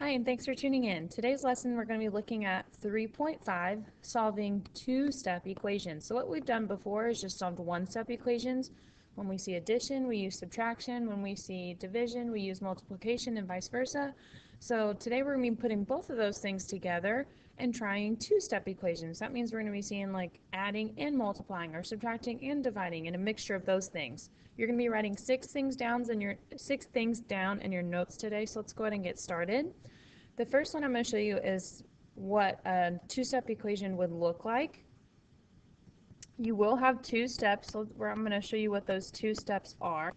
Hi, and thanks for tuning in. Today's lesson, we're going to be looking at 3.5, solving two-step equations. So what we've done before is just solved one-step equations. When we see addition, we use subtraction. When we see division, we use multiplication and vice versa. So today we're going to be putting both of those things together and trying two-step equations. That means we're going to be seeing like adding and multiplying or subtracting and dividing and a mixture of those things. You're going to be writing six things down in your six things down in your notes today. So let's go ahead and get started. The first one I'm going to show you is what a two-step equation would look like. You will have two steps where I'm going to show you what those two steps are.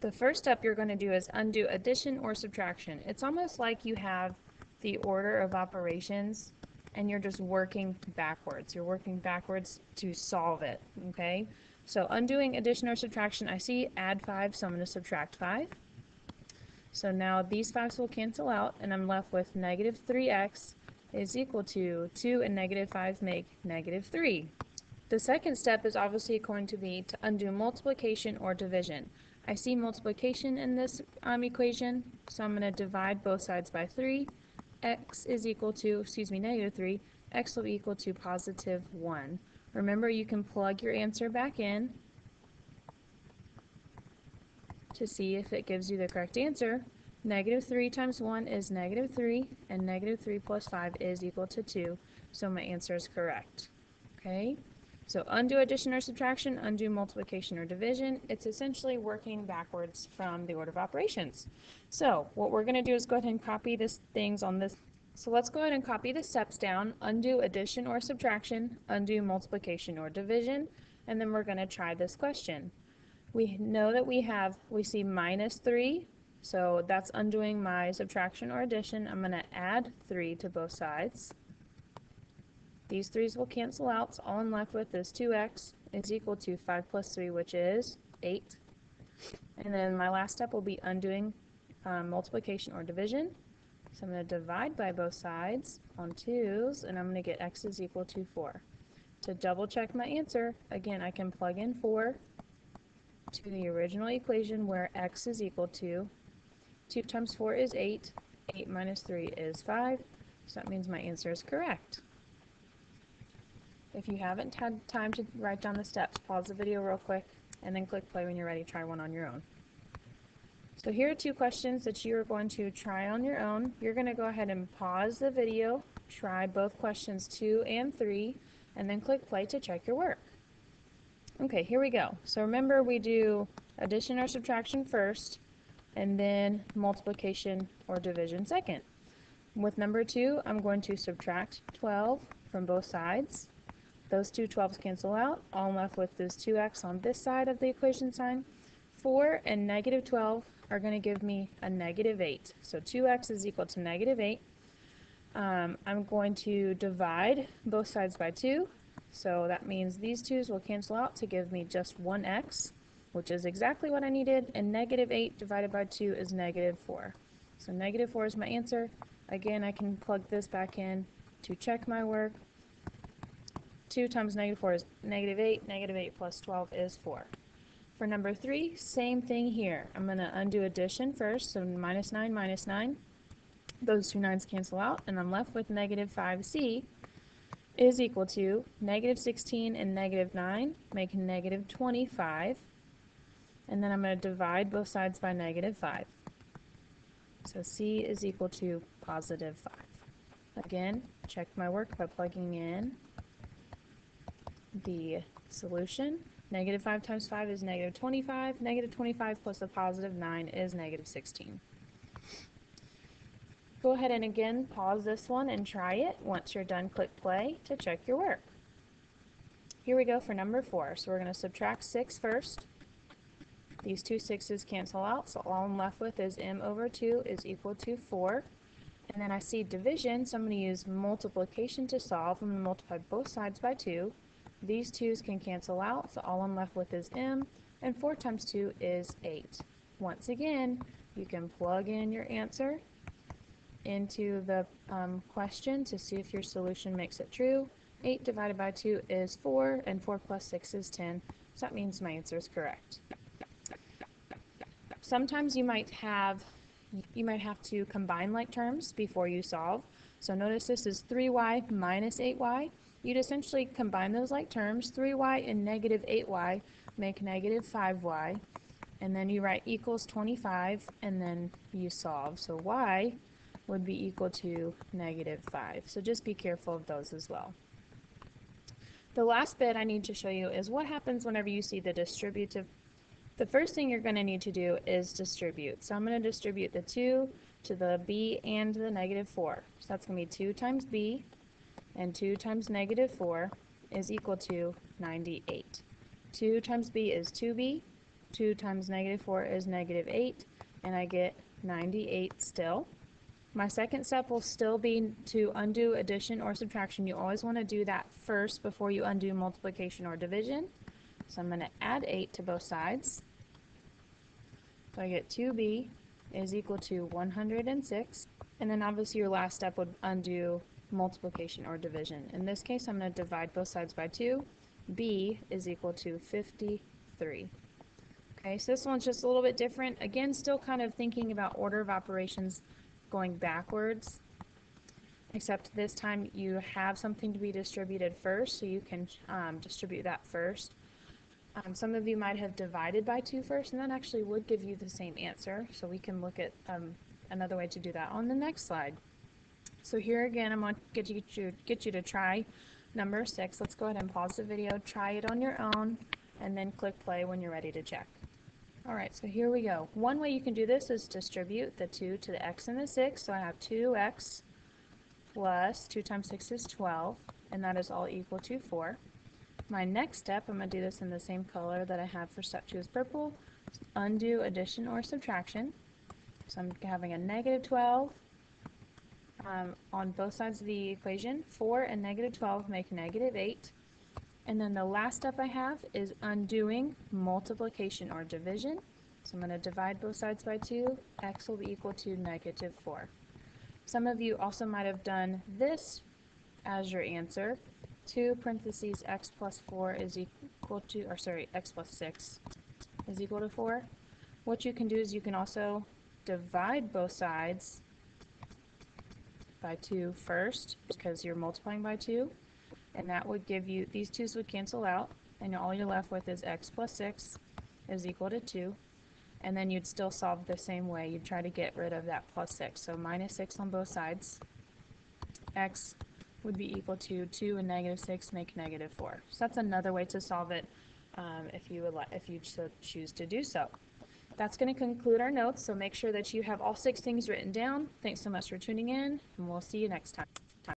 The first step you're going to do is undo addition or subtraction. It's almost like you have the order of operations and you're just working backwards. You're working backwards to solve it, okay? So undoing addition or subtraction, I see add 5, so I'm going to subtract 5. So now these 5's will cancel out, and I'm left with negative 3x is equal to 2 and negative 5 make negative 3. The second step is obviously going to be to undo multiplication or division. I see multiplication in this um, equation, so I'm going to divide both sides by 3. X is equal to, excuse me, negative 3. x will be equal to positive 1. Remember, you can plug your answer back in to see if it gives you the correct answer. Negative 3 times 1 is negative 3, and negative 3 plus 5 is equal to 2, so my answer is correct. Okay, so undo addition or subtraction, undo multiplication or division, it's essentially working backwards from the order of operations. So what we're going to do is go ahead and copy these things on this. So let's go ahead and copy the steps down, undo addition or subtraction, undo multiplication or division, and then we're going to try this question. We know that we have, we see minus 3, so that's undoing my subtraction or addition. I'm going to add 3 to both sides. These 3's will cancel out, so all I'm left with is 2x is equal to 5 plus 3, which is 8. And then my last step will be undoing um, multiplication or division. So I'm going to divide by both sides on 2's, and I'm going to get x is equal to 4. To double check my answer, again, I can plug in 4 to the original equation where x is equal to 2 times 4 is 8, 8 minus 3 is 5, so that means my answer is correct. If you haven't had time to write down the steps, pause the video real quick and then click play when you're ready. Try one on your own. So here are two questions that you are going to try on your own. You're going to go ahead and pause the video, try both questions 2 and 3, and then click play to check your work. Okay, here we go. So remember we do addition or subtraction first, and then multiplication or division second. With number 2, I'm going to subtract 12 from both sides. Those two 12s cancel out. All I'm left with those 2x on this side of the equation sign. 4 and negative 12 are going to give me a negative 8. So 2x is equal to negative 8. Um, I'm going to divide both sides by 2. So that means these 2's will cancel out to give me just 1x, which is exactly what I needed, and negative 8 divided by 2 is negative 4. So negative 4 is my answer. Again, I can plug this back in to check my work. 2 times negative 4 is negative 8. Negative 8 plus 12 is 4. For number 3, same thing here. I'm going to undo addition first, so minus 9 minus 9. Those two 9's cancel out, and I'm left with negative 5c is equal to negative 16 and negative 9 make negative 25 and then I'm going to divide both sides by negative 5 so C is equal to positive 5 again check my work by plugging in the solution negative 5 times 5 is negative 25 negative 25 plus a positive 9 is negative 16 Go ahead and again pause this one and try it. Once you're done, click play to check your work. Here we go for number four. So we're going to subtract 6 first. These two 6's cancel out, so all I'm left with is m over 2 is equal to 4. And then I see division, so I'm going to use multiplication to solve. I'm going to multiply both sides by 2. These 2's can cancel out, so all I'm left with is m, and 4 times 2 is 8. Once again, you can plug in your answer into the um, question to see if your solution makes it true. 8 divided by 2 is 4, and 4 plus 6 is 10, so that means my answer is correct. Sometimes you might have you might have to combine like terms before you solve. So notice this is 3y minus 8y. You'd essentially combine those like terms. 3y and negative 8y make negative 5y. And then you write equals 25 and then you solve. So y would be equal to negative 5. So just be careful of those as well. The last bit I need to show you is what happens whenever you see the distributive. The first thing you're going to need to do is distribute. So I'm going to distribute the 2 to the b and the negative 4. So that's going to be 2 times b and 2 times negative 4 is equal to 98. 2 times b is 2b, 2 times negative 4 is negative 8, and I get 98 still. My second step will still be to undo addition or subtraction. You always want to do that first before you undo multiplication or division. So I'm going to add 8 to both sides. So I get 2b is equal to 106. And then obviously your last step would undo multiplication or division. In this case, I'm going to divide both sides by 2. b is equal to 53. Okay, so this one's just a little bit different. Again, still kind of thinking about order of operations going backwards, except this time you have something to be distributed first, so you can um, distribute that first. Um, some of you might have divided by 2 first, and that actually would give you the same answer, so we can look at um, another way to do that on the next slide. So here again, I'm going to get you, get you, get you to try number 6. Let's go ahead and pause the video, try it on your own, and then click play when you're ready to check. Alright, so here we go. One way you can do this is distribute the 2 to the x and the 6. So I have 2x plus 2 times 6 is 12, and that is all equal to 4. My next step, I'm going to do this in the same color that I have for step 2 is purple, undo addition or subtraction. So I'm having a negative 12 um, on both sides of the equation. 4 and negative 12 make negative 8. And then the last step I have is undoing multiplication or division. So I'm going to divide both sides by 2. x will be equal to negative 4. Some of you also might have done this as your answer. 2 parentheses x plus 4 is equal to, or sorry, x plus 6 is equal to 4. What you can do is you can also divide both sides by 2 first because you're multiplying by 2 and that would give you, these 2's would cancel out, and all you're left with is x plus 6 is equal to 2, and then you'd still solve the same way. You'd try to get rid of that plus 6, so minus 6 on both sides. x would be equal to 2 and negative 6 make negative 4. So that's another way to solve it um, if you would like if you choose to do so. That's going to conclude our notes, so make sure that you have all six things written down. Thanks so much for tuning in, and we'll see you next time.